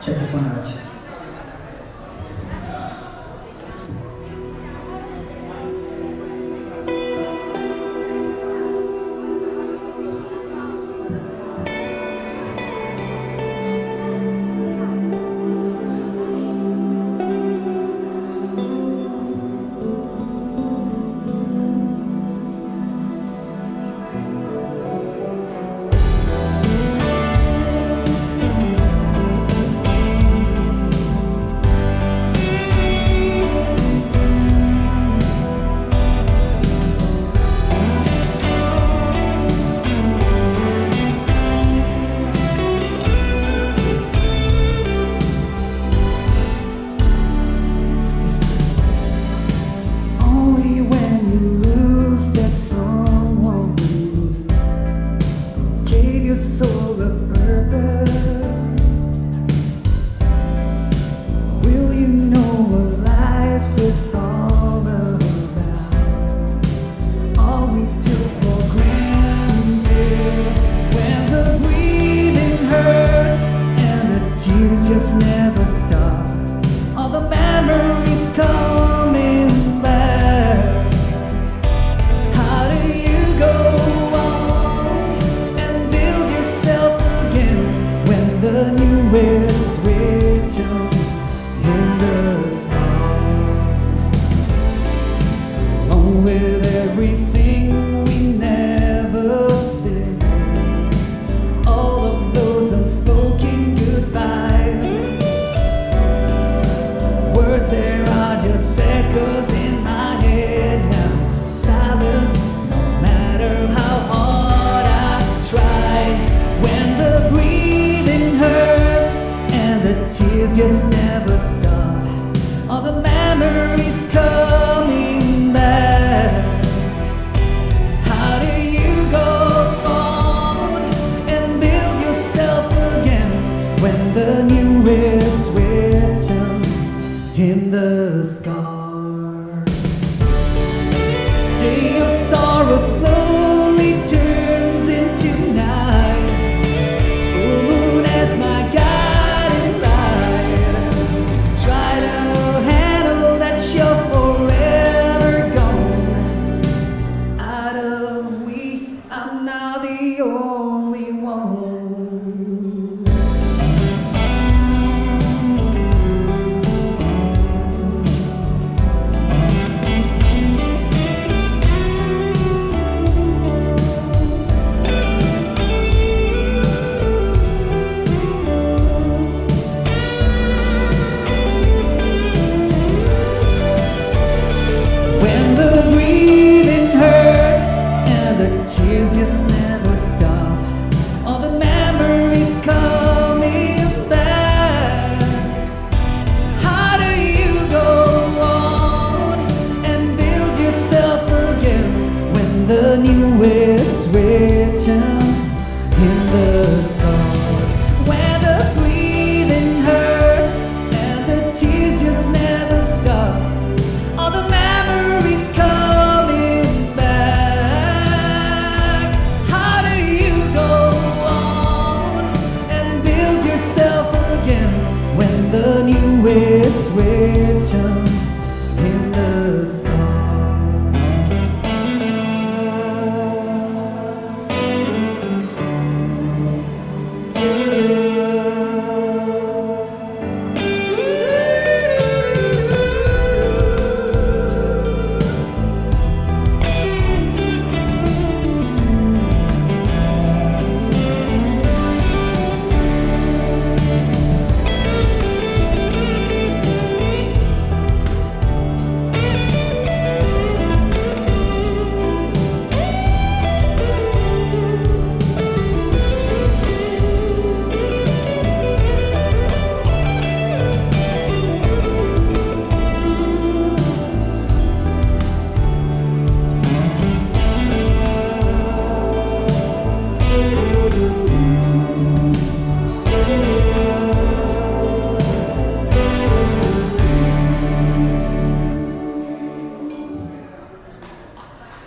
Check this one out. your soul a purpose? Will you know what life is all about? All we do for granted when the breathing hurts and the tears just never stop. cause in Dios.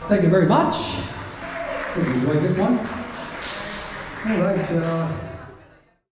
Thank you very much. Hope you enjoyed this one. All right. Uh,